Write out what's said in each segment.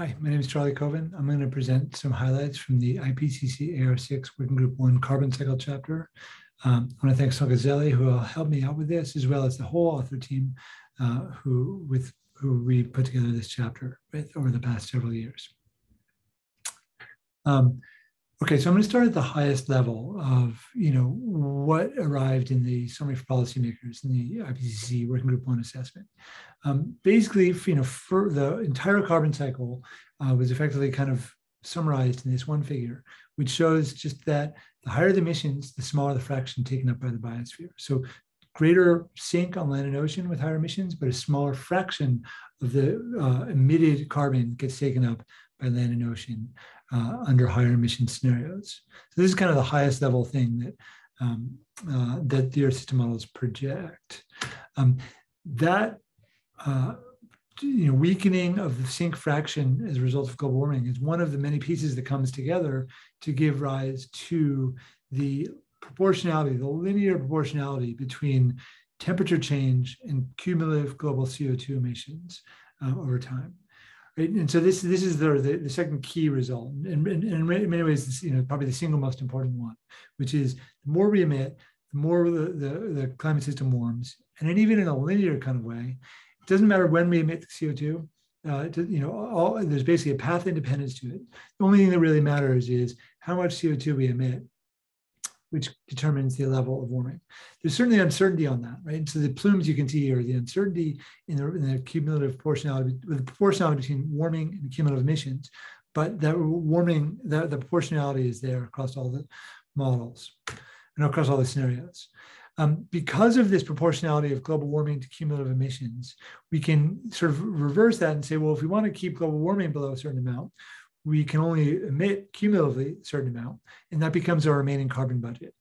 Hi, my name is Charlie Koven. I'm going to present some highlights from the IPCC AR6 Working Group 1 Carbon Cycle chapter. Um, I want to thank Sol Ghazelli, who will help me out with this, as well as the whole author team uh, who, with, who we put together this chapter with over the past several years. Um, Okay, so I'm going to start at the highest level of, you know, what arrived in the summary for policymakers in the IPCC Working Group One assessment. Um, basically, you know, for the entire carbon cycle uh, was effectively kind of summarized in this one figure, which shows just that the higher the emissions, the smaller the fraction taken up by the biosphere. So greater sink on land and ocean with higher emissions, but a smaller fraction of the uh, emitted carbon gets taken up by land and ocean uh, under higher emission scenarios. So this is kind of the highest level thing that um, uh, that the Earth system models project. Um, that uh, you know, weakening of the sink fraction as a result of global warming is one of the many pieces that comes together to give rise to the proportionality, the linear proportionality between temperature change and cumulative global CO2 emissions uh, over time. And so this this is the, the, the second key result, and, in many ways, this, you know, probably the single most important one, which is the more we emit, the more the, the, the climate system warms, and then even in a linear kind of way, it doesn't matter when we emit CO2. Uh, to, you know, all, there's basically a path independence to it. The only thing that really matters is how much CO2 we emit which determines the level of warming. There's certainly uncertainty on that, right? So the plumes you can see here, the uncertainty in the, in the cumulative proportionality, the proportionality between warming and cumulative emissions, but that warming, the, the proportionality is there across all the models and across all the scenarios. Um, because of this proportionality of global warming to cumulative emissions, we can sort of reverse that and say, well, if we want to keep global warming below a certain amount, we can only emit cumulatively a certain amount, and that becomes our remaining carbon budget.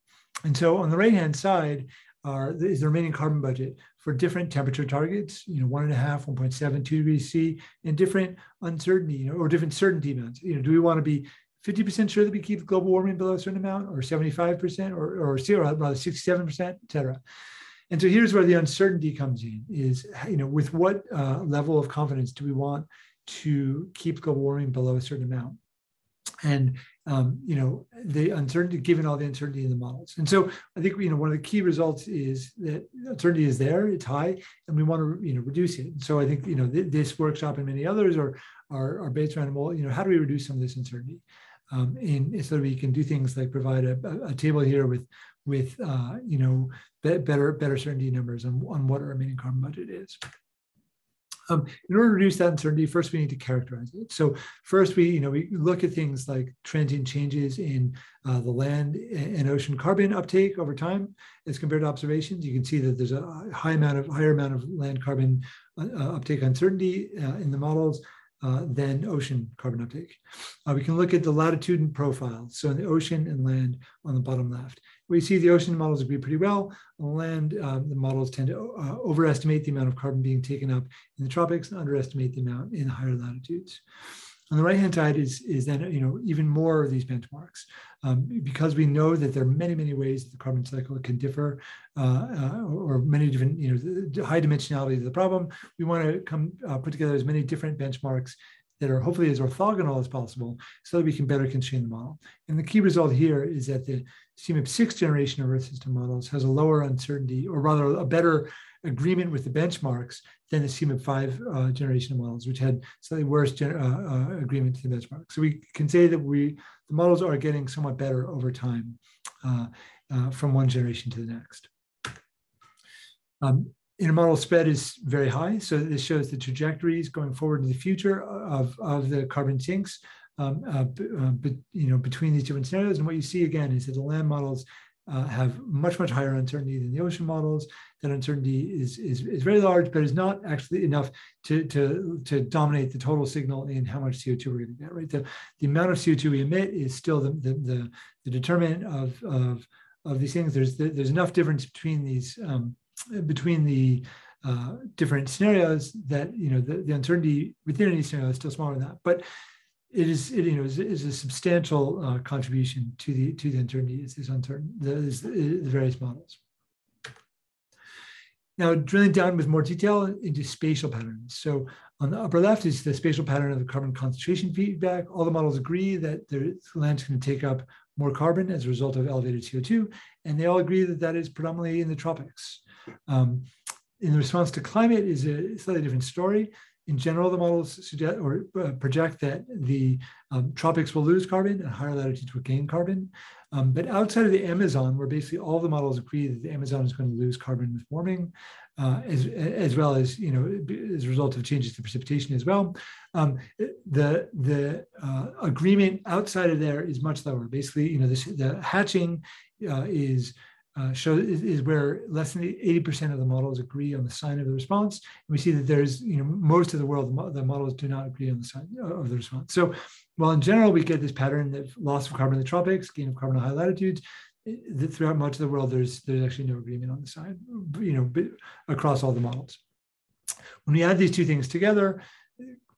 And so on the right-hand side are, is the remaining carbon budget for different temperature targets, you know, one and a half, 1.7, 2 degrees C, and different uncertainty, you know, or different certainty amounts. You know, do we want to be 50% sure that we keep global warming below a certain amount, or 75%, or, or zero, rather 67%, et cetera. And so here's where the uncertainty comes in is, you know, with what uh, level of confidence do we want to keep global warming below a certain amount. And um, you know the uncertainty, given all the uncertainty in the models, and so I think you know one of the key results is that uncertainty is there, it's high, and we want to you know reduce it. And so I think you know th- this workshop and many others are are, are based around well, you know, how do we reduce some of this uncertainty? Um, and so we can do things like provide a, a table here with with uh, you know be- better better certainty numbers on, on what our remaining carbon budget is. Um, in order to reduce that uncertainty, first we need to characterize it. So first we, you know, we look at things like transient changes in uh, the land and ocean carbon uptake over time as compared to observations. You can see that there's a high amount of higher amount of land carbon uh, uptake uncertainty uh, in the models uh, than ocean carbon uptake. Uh, we can look at the latitude and profile. So in the ocean and land on the bottom left, we see the ocean models agree pretty well. On land, um, the models tend to uh, overestimate the amount of carbon being taken up in the tropics and underestimate the amount in higher latitudes. On the right-hand side is, is then you know even more of these benchmarks um, because we know that there are many many ways that the carbon cycle can differ uh, uh, or many different you know the high dimensionality of the problem. We want to come uh, put together as many different benchmarks that are hopefully as orthogonal as possible so that we can better constrain the model. And the key result here is that the CMIP6 generation of Earth system models has a lower uncertainty, or rather a better agreement with the benchmarks than the CMIP5 uh, generation of models, which had slightly worse uh, uh, agreement to the benchmark. So we can say that we the models are getting somewhat better over time uh, uh, from one generation to the next. Um, intermodel spread is very high, so this shows the trajectories going forward in the future of, of the carbon sinks. Um, uh, uh, but, you know, between these different scenarios, and what you see again is that the land models uh, have much, much higher uncertainty than the ocean models. That uncertainty is, is, is very large, but is not actually enough to, to, to dominate the total signal in how much CO2 we're going to get, right? The, the amount of CO2 we emit is still the, the, the, the determinant of, of, of these things. There's, there's enough difference between these, um, between the uh, different scenarios that, you know, the, the uncertainty within any scenario is still smaller than that. But it is it, you know is, is a substantial uh, contribution to the to the uncertainty is, is uncertain the, is the, various models. now drilling down with more detail into spatial patterns. So on the upper left is the spatial pattern of the carbon concentration feedback. All the models agree that the land is going to take up more carbon as a result of elevated CO2, and they all agree that that is predominantly in the tropics. Um, in the response to climate is a slightly different story. In general, the models suggest or uh, project that the um, tropics will lose carbon and higher latitudes will gain carbon. Um, but outside of the Amazon, where basically all the models agree that the Amazon is going to lose carbon with warming, uh, as, as well as, you know, as a result of changes to precipitation as well. Um, the the uh, agreement outside of there is much lower. Basically, you know, this, the hatching uh, is uh, show is, is, where less than 80% of the models agree on the sign of the response. And we see that there's, you know, most of the world, the models do not agree on the sign of the response. So while in general, we get this pattern of loss of carbon in the tropics, gain of carbon at high latitudes, throughout much of the world, there's there's actually no agreement on the sign, you know, across all the models. When we add these two things together,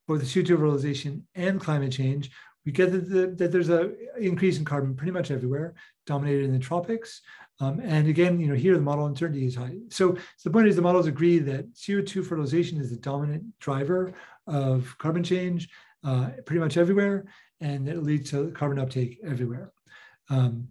both the CO2 fertilization and climate change, we get that, that there's an increase in carbon pretty much everywhere, dominated in the tropics. Um, and again, you know, here the model uncertainty is high. So, so the point is the models agree that CO2 fertilization is the dominant driver of carbon change uh, pretty much everywhere, and that it leads to carbon uptake everywhere. Um,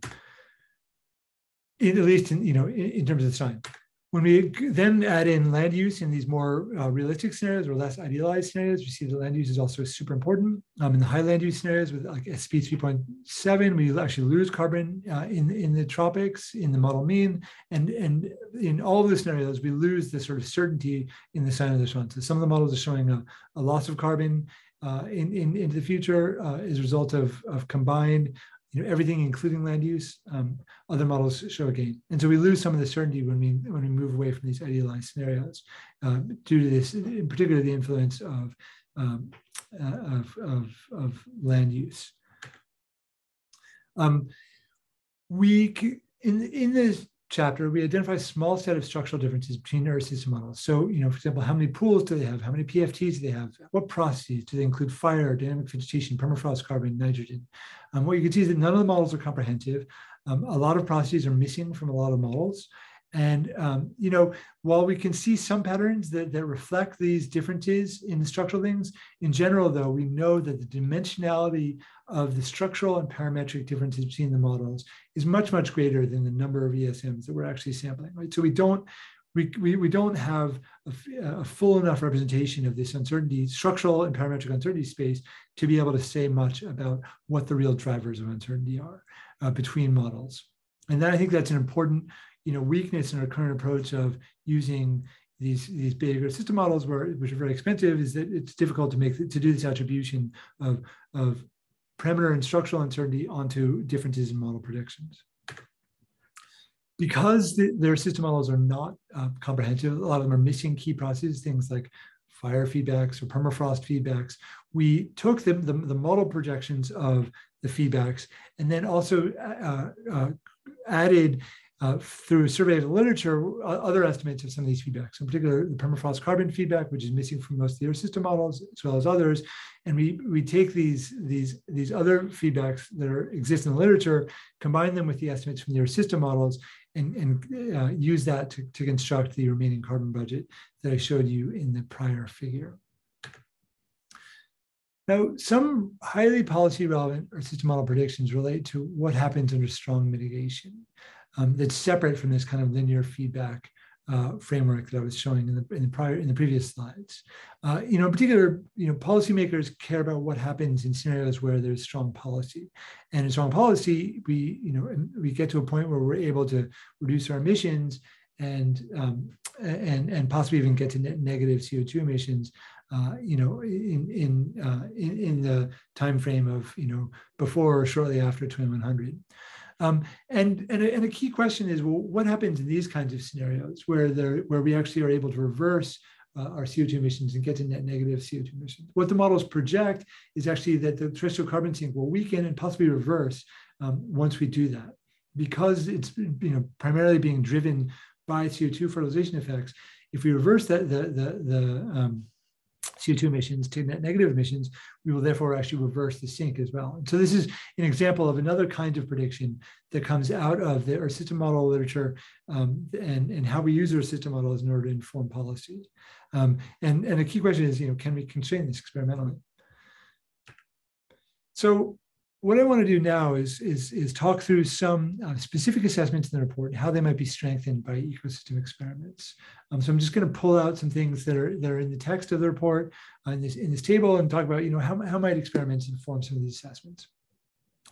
in, at least in, you know, in, in terms of the sign. When we then add in land use in these more uh, realistic scenarios or less idealized scenarios, we see that land use is also super important. Um, in the high land use scenarios with like SSP 3.7, we actually lose carbon uh, in, in the tropics, in the model mean, and, and in all of the scenarios, we lose the sort of certainty in the sign of the sun. So some of the models are showing a, a loss of carbon uh, in, in, into the future uh, as a result of, of combined you know, everything, including land use, um, other models show a gain. And so we lose some of the certainty when we when we move away from these idealized scenarios uh, due to this, in particular, the influence of, um, uh, of, of, of, land use. Um, we in in this chapter, we identify a small set of structural differences between system models. So, you know, for example, how many pools do they have? How many PFTs do they have? What processes? Do they include fire, dynamic vegetation, permafrost, carbon, nitrogen? Um, what you can see is that none of the models are comprehensive. Um, a lot of processes are missing from a lot of models. And um, you know, while we can see some patterns that, that reflect these differences in the structural things, in general, though, we know that the dimensionality of the structural and parametric differences between the models is much, much greater than the number of ESMs that we're actually sampling, right? So we don't we, we, we don't have a, a, full enough representation of this uncertainty, structural and parametric uncertainty space to be able to say much about what the real drivers of uncertainty are uh, between models. And then I think that's an important you know, weakness in our current approach of using these these big system models, where which are very expensive, is that it's difficult to make to do this attribution of of parameter and structural uncertainty onto differences in model predictions. Because the, their system models are not uh, comprehensive, a lot of them are missing key processes, things like fire feedbacks or permafrost feedbacks. We took the, the, the model projections of the feedbacks and then also uh, uh, added uh, through survey of the literature, other estimates of some of these feedbacks, in particular the permafrost carbon feedback, which is missing from most of the Earth system models, as well as others. And we, we take these, these, these other feedbacks that are, exist in the literature, combine them with the estimates from the Earth system models, and, and uh, use that to, to construct the remaining carbon budget that I showed you in the prior figure. Now, some highly policy relevant Earth system model predictions relate to what happens under strong mitigation um, that's separate from this kind of linear feedback uh, framework that I was showing in the, in the prior in the previous slides. Uh, you know, in particular, you know, policymakers care about what happens in scenarios where there's strong policy, and in strong policy, we you know we get to a point where we're able to reduce our emissions and um, and and possibly even get to net negative CO2 emissions. Uh, you know, in in, uh, in in the time frame of you know before or shortly after 2100. Um, and, and, a, and a key question is, well, what happens in these kinds of scenarios where, there, where we actually are able to reverse uh, our CO2 emissions and get to net negative CO2 emissions? What the models project is actually that the terrestrial carbon sink will weaken and possibly reverse um, once we do that. Because it's you know, primarily being driven by CO2 fertilization effects, if we reverse that, the, the, the, um, CO2 emissions to net negative emissions, we will therefore actually reverse the sink as well. And so this is an example of another kind of prediction that comes out of the Earth system model literature um, and, and how we use our system models in order to inform policy. Um, and, and a key question is, you know, can we constrain this experimentally? So what I want to do now is, is, is talk through some uh, specific assessments in the report and how they might be strengthened by ecosystem experiments. Um, so I'm just going to pull out some things that are, that are in the text of the report uh, in, this, in this table and talk about, you know, how, how might experiments inform some of these assessments.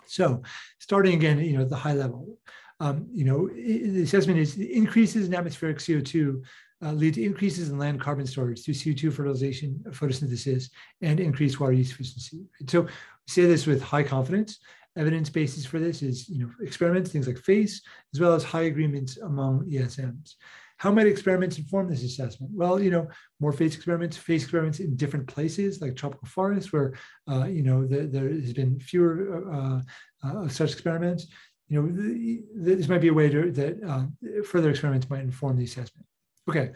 So starting again, you know, at the high level, um, you know, the assessment is increases in atmospheric CO2 uh, lead to increases in land carbon storage through CO2 fertilization, photosynthesis, and increased water use efficiency. So say this with high confidence. Evidence basis for this is you know experiments, things like FACE, as well as high agreements among ESMs. How might experiments inform this assessment? Well, you know, more FACE experiments, FACE experiments in different places like tropical forests, where uh, you know the, there has been fewer uh, uh, such experiments. You know, the, this might be a way to, that uh, further experiments might inform the assessment. Okay,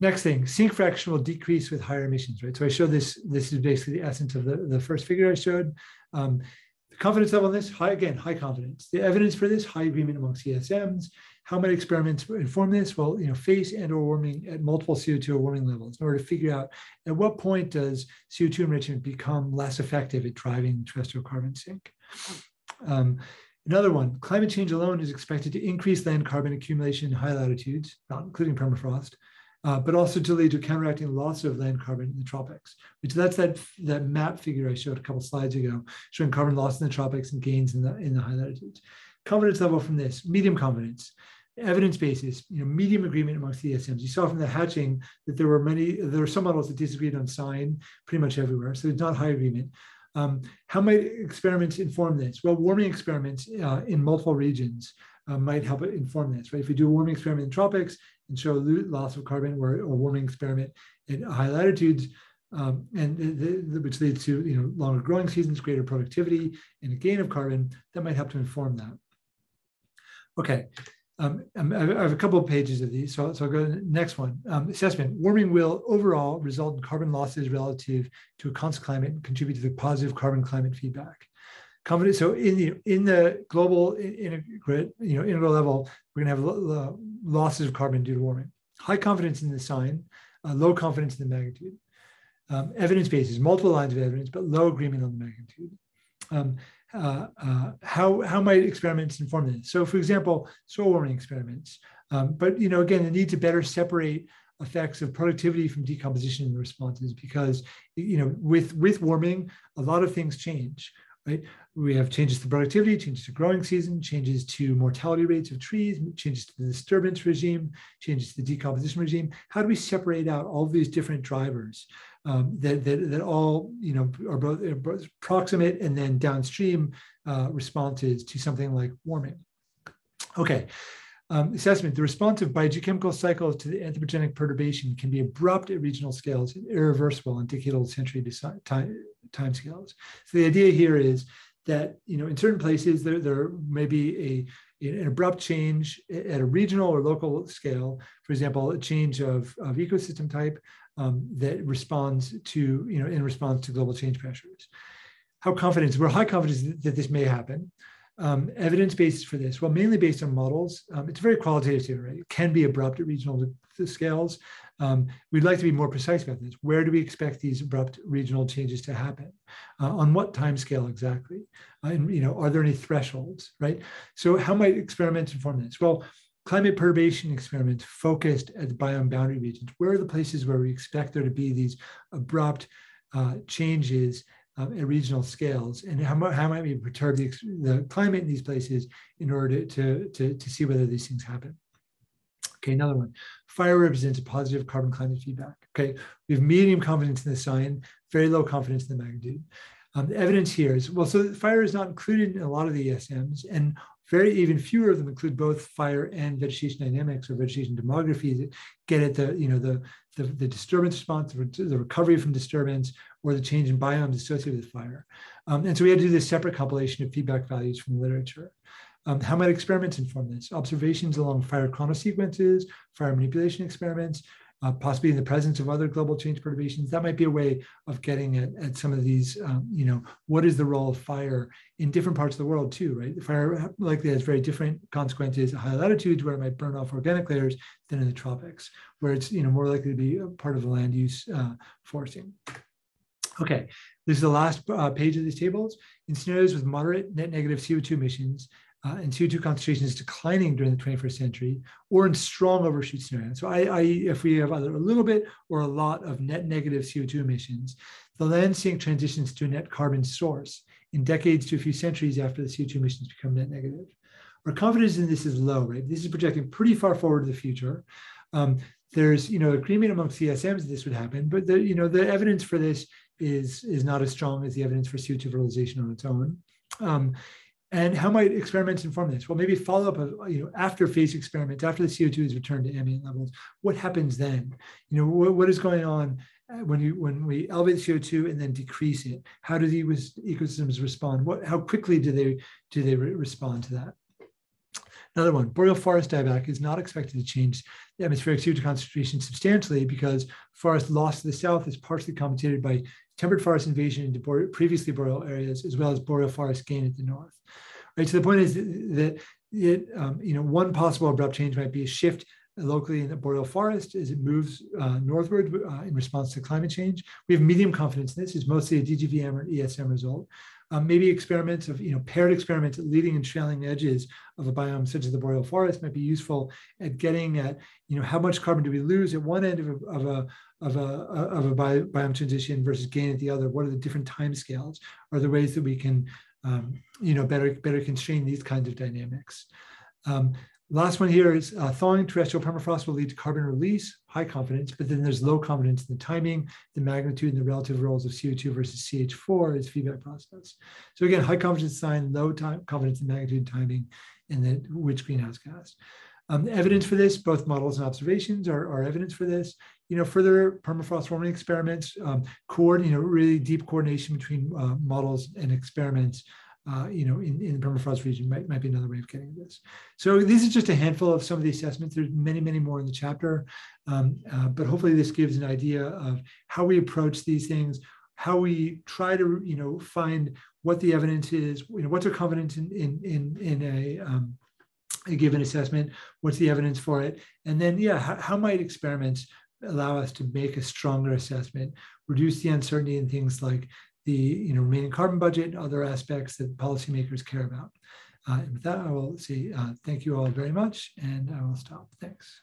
Next thing, sink fraction will decrease with higher emissions, right? So I showed this, this is basically the essence of the, the first figure I showed. Um, the confidence level on this, high again, high confidence. The evidence for this, high agreement amongst ESMs. How many experiments inform this? Well, you know, FACE and or warming at multiple CO2 or warming levels in order to figure out at what point does CO2 enrichment become less effective at driving terrestrial carbon sink. Um, Another one, climate change alone is expected to increase land carbon accumulation in high latitudes, not including permafrost, uh, but also to lead to counteracting loss of land carbon in the tropics, which that's that, that map figure I showed a couple slides ago, showing carbon loss in the tropics and gains in the, in the high latitudes. Confidence level from this, medium confidence, evidence basis, you know, medium agreement amongst the ESMs. You saw from the hatching that there were many, there were some models that disagreed on sign pretty much everywhere. So it's not high agreement. Um, how might experiments inform this? Well, warming experiments uh, in multiple regions uh, might help inform this, right? If we do a warming experiment in tropics and show loss of carbon or a warming experiment at high latitudes, um, and the, the, which leads to you know longer growing seasons, greater productivity, and a gain of carbon, that might help to inform that. Okay, um, um I have a couple of pages of these, so, so I'll go to the next one. Um, assessment, warming will overall result in carbon losses relative to a constant climate and contribute to the positive carbon climate feedback confidence. So in the in the global integrate, you know, integral level, we're going to have losses of carbon due to warming. High confidence in the sign, uh, low confidence in the magnitude. Um, evidence bases, multiple lines of evidence, but low agreement on the magnitude. Uh, uh, how, how might experiments inform this? So, for example, soil warming experiments. Um, but you know, again, the need to better separate effects of productivity from decomposition in responses because you know with with warming a lot of things change right? We have changes to productivity, changes to growing season, changes to mortality rates of trees, changes to the disturbance regime, changes to the decomposition regime. How do we separate out all these different drivers um, that, that, that all you know are both, are both proximate and then downstream uh, responses to something like warming? Okay. Um, assessment, the response of biogeochemical cycles to the anthropogenic perturbation can be abrupt at regional scales, irreversible on decadal century time, time scales. So the idea here is that you know in certain places there, there may be a, an abrupt change at a regional or local scale. For example, a change of, of ecosystem type um, that responds to you know in response to global change pressures. How confident? We're high confidence that this may happen. Um, evidence basis for this? Well, mainly based on models. Um, it's very qualitative, right? It can be abrupt at regional scales. Um, we'd like to be more precise about this. Where do we expect these abrupt regional changes to happen? Uh, on what time scale exactly? Uh, and you know, are there any thresholds, right? So how might experiments inform this? Well, climate perturbation experiments focused at the biome boundary regions. Where are the places where we expect there to be these abrupt uh, changes um, at regional scales and how, how might we perturb the, the, climate in these places in order to, to, to see whether these things happen. Okay, another one. Fire represents a positive carbon climate feedback. Okay, we have medium confidence in the sign, very low confidence in the magnitude. Um, the evidence here is well, so fire is not included in a lot of the ESMs, and very even fewer of them include both fire and vegetation dynamics or vegetation demography that get at the you know the the, the disturbance response, the recovery from disturbance, or the change in biomes associated with fire. Um, and so we had to do this separate compilation of feedback values from the literature. Um, how might experiments inform this? Observations along fire chronosequences, fire manipulation experiments, uh, possibly in the presence of other global change perturbations. That might be a way of getting at, at some of these, um, you know, what is the role of fire in different parts of the world too, right? The fire likely has very different consequences at high latitudes where it might burn off organic layers than in the tropics, where it's, you know, more likely to be a part of the land use uh, forcing. Okay, this is the last uh, page of these tables. In scenarios with moderate net negative CO2 emissions, uh, and CO2 concentration is declining during the 21st century, or in strong overshoot scenarios. So, I, I, if we have either a little bit or a lot of net negative CO2 emissions, the land sink transitions to a net carbon source in decades to a few centuries after the CO2 emissions become net negative. Our confidence in this is low, right? This is projecting pretty far forward to the future. Um, there's, you know, agreement among ESMs that this would happen, but the, you know, the evidence for this is is not as strong as the evidence for CO2 fertilization on its own. Um, and how might experiments inform this? Well, maybe follow up, of, you know, after FACE experiments, after the CO2 is returned to ambient levels, what happens then? You know, what, what is going on uh, when you when we elevate CO2 and then decrease it? How do the ecosystems respond? What how quickly do they do they re respond to that? Another one, boreal forest dieback is not expected to change the atmospheric CO2 concentration substantially because forest loss to the south is partially compensated by temperate forest invasion into previously boreal areas, as well as boreal forest gain at the north. Right. So the point is that it, um, you know, one possible abrupt change might be a shift locally in the boreal forest as it moves uh, northward uh, in response to climate change. We have medium confidence in this. It's mostly a DGVM or ESM result um, maybe experiments of, you know, paired experiments at leading and trailing edges of a biome such as the boreal forest might be useful at getting at, you know, how much carbon do we lose at one end of a, of a, of a, of a biome transition versus gain at the other? What are the different time scales? Are there ways that we can, um, you know, better, better constrain these kinds of dynamics? Um, Last one here is uh, thawing terrestrial permafrost will lead to carbon release, high confidence, but then there's low confidence in the timing, the magnitude, and the relative roles of CO2 versus CH4 is feedback process. So again, high confidence sign, low time, confidence in magnitude, timing, and then which greenhouse gas. Um, evidence for this, both models and observations are, are, evidence for this. You know, further permafrost warming experiments, um, you know, really deep coordination between uh, models and experiments uh, you know, in, in the permafrost region might, might be another way of getting this. So this is just a handful of some of the assessments. There's many, many more in the chapter, um, uh, but hopefully this gives an idea of how we approach these things, how we try to, you know, find what the evidence is, you know, what's our confidence in, in, in, in a, um, a given assessment, what's the evidence for it, and then, yeah, how, how might experiments allow us to make a stronger assessment, reduce the uncertainty in things like the you know, remaining carbon budget and other aspects that policymakers care about. Uh, and with that, I will say uh, thank you all very much, and I will stop. Thanks.